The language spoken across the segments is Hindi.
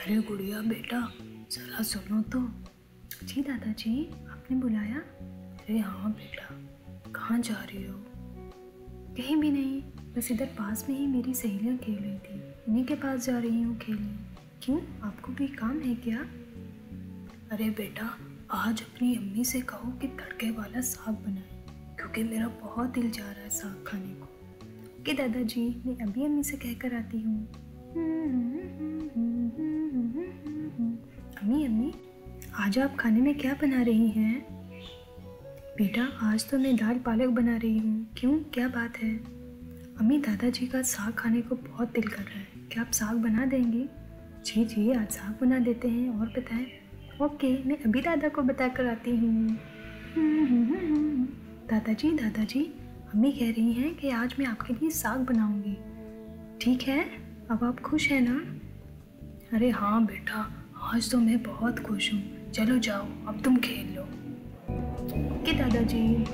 अरे गुड़िया बेटा, जरा सुनो तो। जी दादाजी, आपने बुलाया? अरे हाँ बेटा, कहाँ जा रही हो? कहीं भी नहीं, बस इधर पास में ही मेरी सहेलियाँ खेल रही थी। उन्हीं के पास जा रही हूँ खेलने। क्यों, आपको भी काम है क्या? अरे बेटा, आज अपनी अम्मी से कहो कि तड़के वाला साग बनाए, क्योंकि मेरा बहुत दिल जा रहा है साग खाने को। कि दादाजी, मैं अभी अम्मी से कहकर आती हूँ। अम्मी अम्मी, आज आप खाने में क्या बना रही हैं? बेटा, आज तो मैं दाल पालक बना रही हूँ। क्यों? क्या बात है? अम्मी, दादाजी का साग खाने को बहुत दिल कर रहा है। क्या आप साग बना देंगे? जी जी, आज साग बना देते हैं। और बताएँ? ओके, मैं अभी दादा को बता कर आती हूँ। दादाजी दादाजी, अम्मी कह रही हैं कि आज मैं आपके लिए साग बनाऊँगी। ठीक है? अब आप खुश हैं ना? अरे हाँ बेटा, आज तो मैं बहुत खुश हूँ। चलो जाओ, अब तुम खेल लो। कि दादाजी।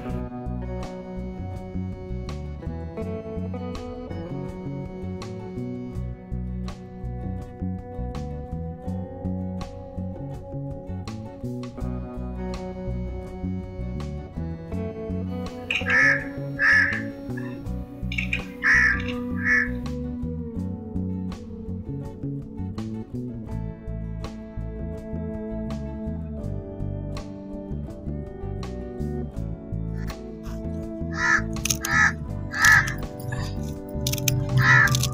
Ah!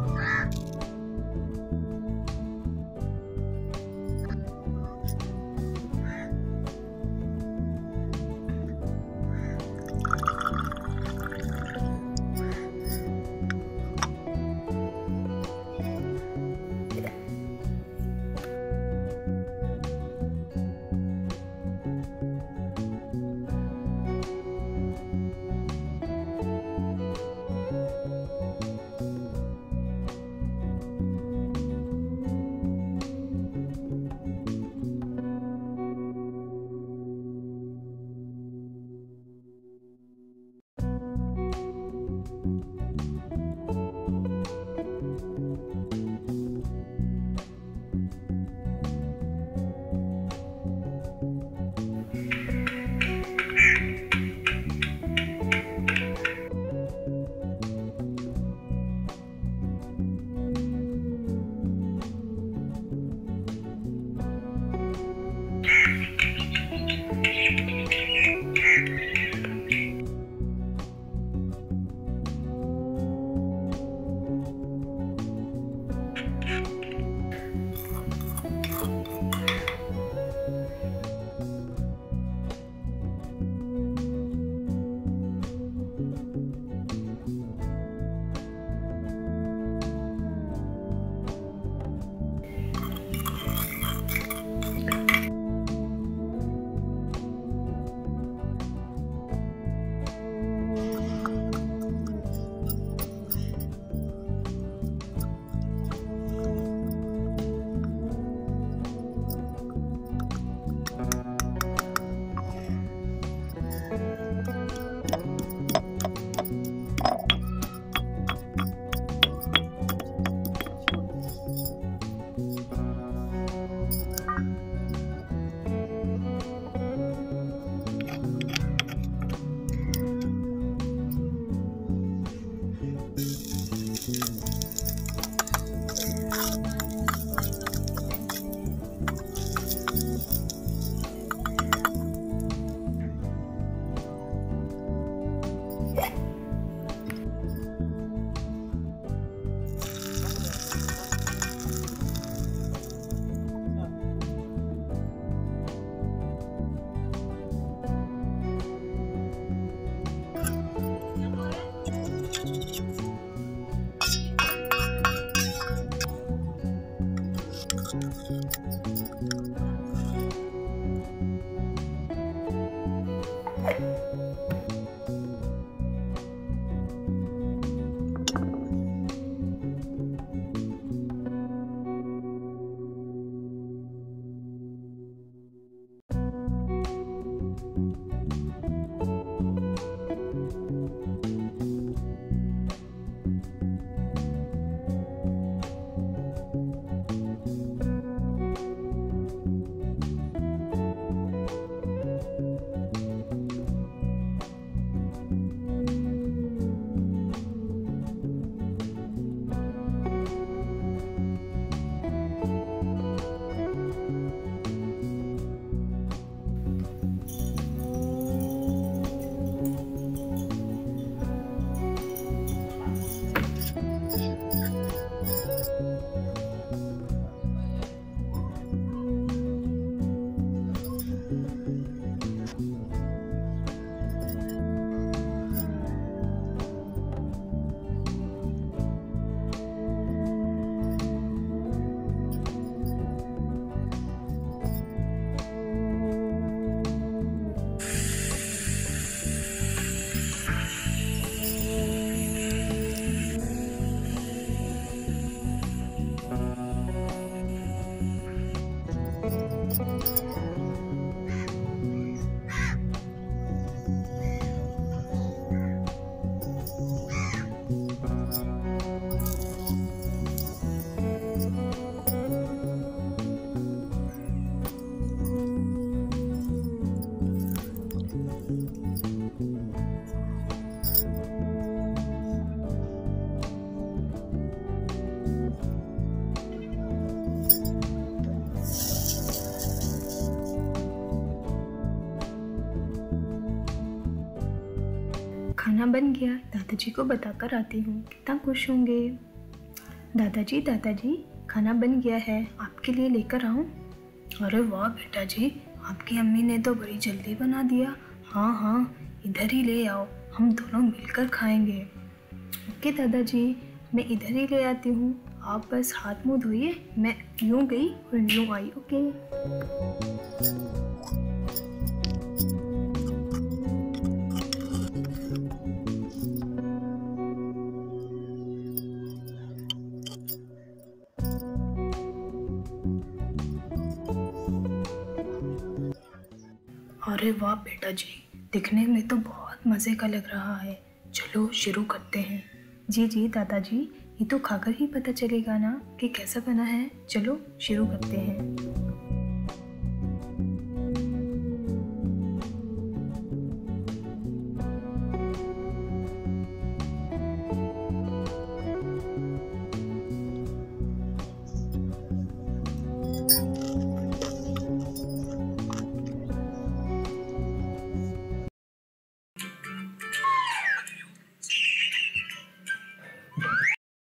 बन गया। दादाजी को बताकर आती हूँ। कितना खुश होंगे। दादाजी दादाजी, खाना बन गया है। आपके लिए लेकर आऊँ? अरे वाह बेटा जी आपकी अम्मी ने तो बड़ी जल्दी बना दिया। हाँ हाँ इधर ही ले आओ। हम दोनों मिलकर खाएँगे। ओके दादाजी, मैं इधर ही ले आती हूँ। आप बस हाथ मुँह धोइए। मैं यूँ गई और यूँ आई, ओके? अरे वाह बेटा जी दिखने में तो बहुत मज़े का लग रहा है। चलो शुरू करते हैं। जी जी, दादाजी, ये तो खाकर ही पता चलेगा ना कि कैसा बना है। चलो शुरू करते हैं।